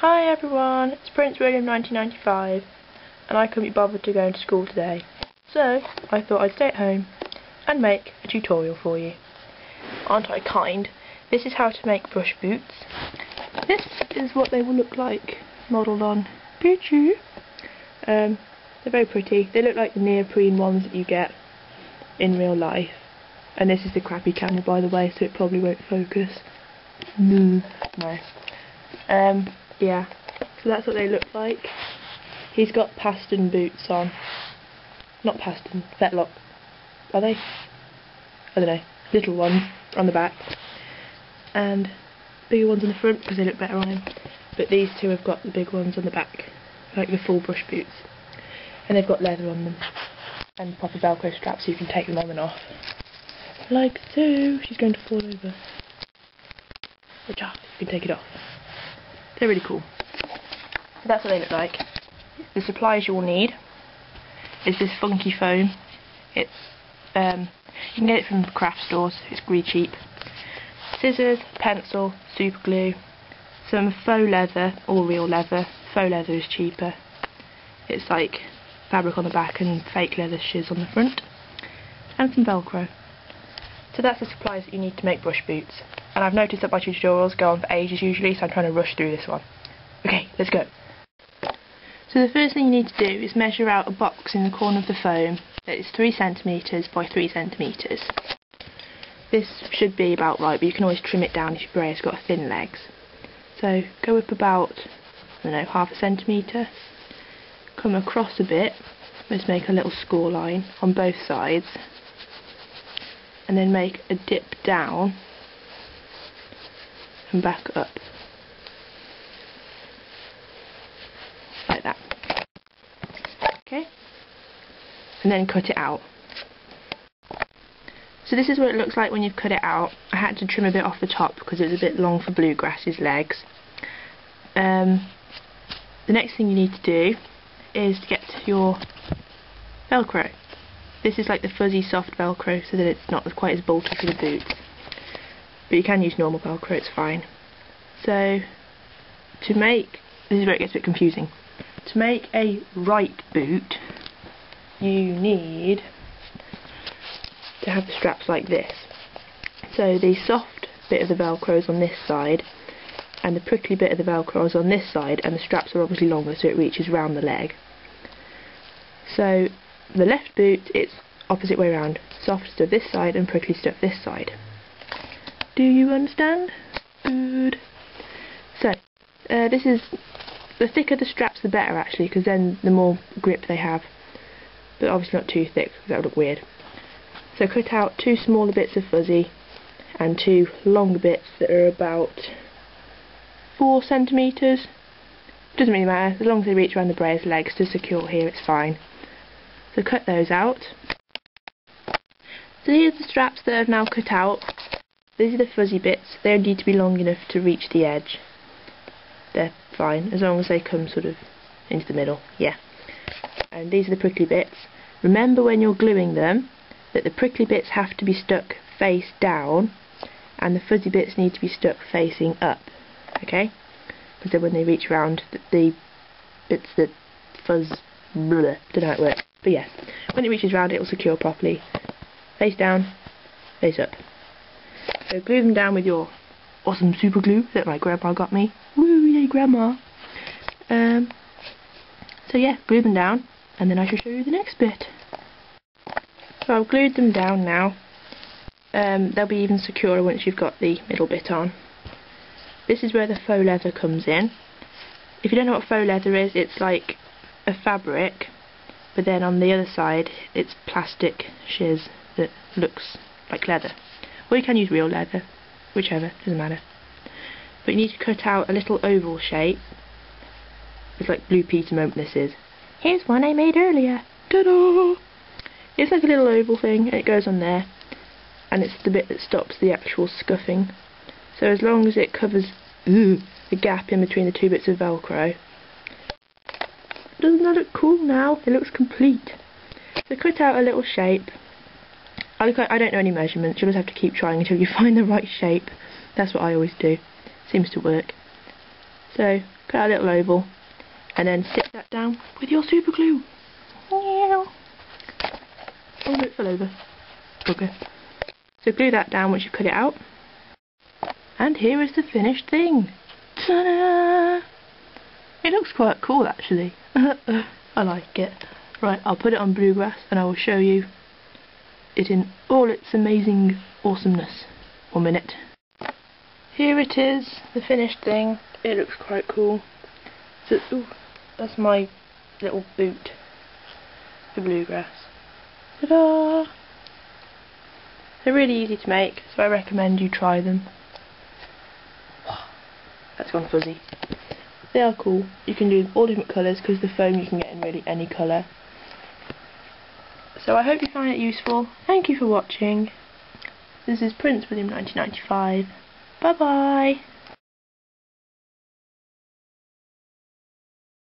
Hi everyone, it's Prince William 1995 and I couldn't be bothered to go into school today. So I thought I'd stay at home and make a tutorial for you. Aren't I kind? This is how to make brush boots. This is what they will look like modelled on Pichu. Um, they're very pretty. They look like the neoprene ones that you get in real life. And this is the crappy camera by the way so it probably won't focus. No. No. Um, yeah, so that's what they look like. He's got pastern boots on. Not pastern, Fetlock. Are they? I don't know. Little ones on the back. And bigger ones on the front because they look better on him. But these two have got the big ones on the back. Like the full brush boots. And they've got leather on them. And proper velcro straps so you can take them on and off. Like so. She's going to fall over. Watch out, you can take it off. They're really cool. So that's what they look like. The supplies you'll need is this funky foam. It's um, you can get it from craft stores. It's really cheap. Scissors, pencil, super glue, some faux leather or real leather. Faux leather is cheaper. It's like fabric on the back and fake leather shiz on the front. And some velcro. So that's the supplies that you need to make brush boots and I've noticed that my tutorials go on for ages usually so I'm trying to rush through this one. Okay, let's go. So the first thing you need to do is measure out a box in the corner of the foam that is 3 centimetres by 3 centimetres. This should be about right but you can always trim it down if your Breyer's got thin legs. So go up about, I don't know, half a centimetre, come across a bit, let's make a little score line on both sides and then make a dip down and back up. Like that. Okay? And then cut it out. So this is what it looks like when you've cut it out. I had to trim a bit off the top because it was a bit long for Bluegrass's legs. Um, the next thing you need to do is to get your velcro. This is like the fuzzy soft velcro so that it's not quite as bulky for the boots but you can use normal velcro, it's fine. So, to make, this is where it gets a bit confusing, to make a right boot, you need to have the straps like this. So the soft bit of the velcro is on this side, and the prickly bit of the velcro is on this side, and the straps are obviously longer so it reaches round the leg. So the left boot, it's opposite way round. Soft stuff this side and prickly stuff this side. Do you understand? Good. So, uh, this is, the thicker the straps the better actually, because then the more grip they have. But obviously not too thick, because that would look weird. So cut out two smaller bits of fuzzy, and two longer bits that are about four centimetres. Doesn't really matter, as long as they reach around the Breyer's legs to secure here, it's fine. So cut those out. So here's the straps that I've now cut out. These are the fuzzy bits. They need to be long enough to reach the edge. They're fine, as long as they come sort of into the middle. Yeah. And these are the prickly bits. Remember when you're gluing them that the prickly bits have to be stuck face down and the fuzzy bits need to be stuck facing up. Okay? Because then when they reach around, the, the bits that fuzz, blah, don't know how it works. But yeah, when it reaches round it will secure properly. Face down, face up. So glue them down with your awesome super glue that my grandma got me. Woo, yay grandma. Um, so yeah, glue them down and then I shall show you the next bit. So I've glued them down now. Um, they'll be even securer once you've got the middle bit on. This is where the faux leather comes in. If you don't know what faux leather is, it's like a fabric, but then on the other side it's plastic shiz that looks like leather. Or you can use real leather, whichever, doesn't matter. But you need to cut out a little oval shape. It's like Blue Peter moment this is. Here's one I made earlier. Ta-da! It's like a little oval thing, and it goes on there. And it's the bit that stops the actual scuffing. So as long as it covers the gap in between the two bits of Velcro, doesn't that look cool now? It looks complete. So cut out a little shape I, I don't know any measurements, you'll just have to keep trying until you find the right shape. That's what I always do. Seems to work. So, Cut a little oval. And then stick that down with your super glue. Oh no, it fell over. Okay. So glue that down once you've cut it out. And here is the finished thing. Ta-da! It looks quite cool actually. I like it. Right, I'll put it on bluegrass and I will show you it in all its amazing awesomeness. One minute. Here it is, the finished thing. It looks quite cool. So, ooh, that's my little boot for bluegrass. Ta-da! They're really easy to make, so I recommend you try them. That's gone fuzzy. They are cool. You can do all different colours because the foam you can get in really any colour. So I hope you find it useful. Thank you for watching. This is Prince William 1995. Bye bye.